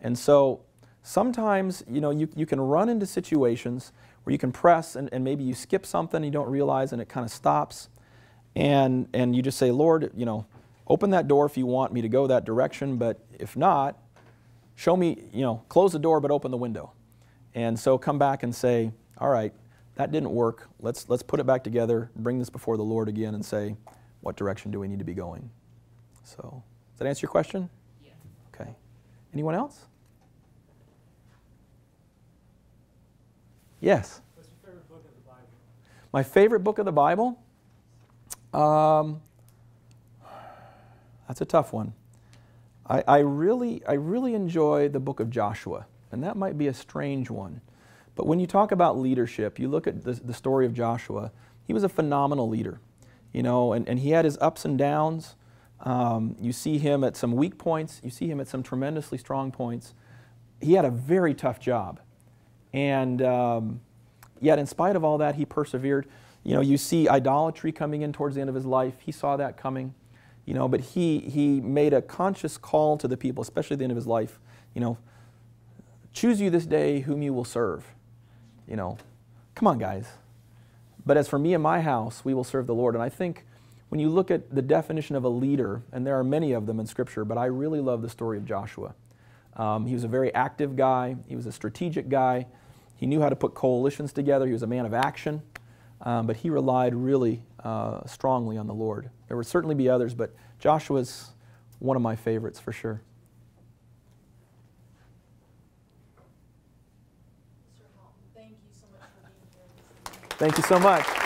B: And so sometimes, you know, you, you can run into situations where you can press and, and maybe you skip something you don't realize and it kind of stops. And, and you just say, Lord, you know, open that door if you want me to go that direction, but if not, show me, you know, close the door but open the window. And so come back and say, all right, that didn't work. Let's, let's put it back together, bring this before the Lord again and say, what direction do we need to be going? So, does that answer your question?
J: Yeah.
B: Okay. Anyone else? Yes.
K: What's your favorite book of the Bible?
B: My favorite book of the Bible? Um, that's a tough one. I, I, really, I really enjoy the book of Joshua, and that might be a strange one. But when you talk about leadership, you look at the, the story of Joshua, he was a phenomenal leader, you know, and, and he had his ups and downs. Um, you see him at some weak points, you see him at some tremendously strong points. He had a very tough job. And um, yet, in spite of all that, he persevered. You know, you see idolatry coming in towards the end of his life. He saw that coming you know, but he, he made a conscious call to the people, especially at the end of his life, you know, choose you this day whom you will serve. You know, come on, guys. But as for me and my house, we will serve the Lord. And I think when you look at the definition of a leader, and there are many of them in Scripture, but I really love the story of Joshua. Um, he was a very active guy, he was a strategic guy, he knew how to put coalitions together, he was a man of action, um, but he relied really uh, strongly on the Lord. There would certainly be others, but Joshua's one of my favorites for sure.
A: Mr. Houghton, thank you so much for being here.
B: Thank you so much.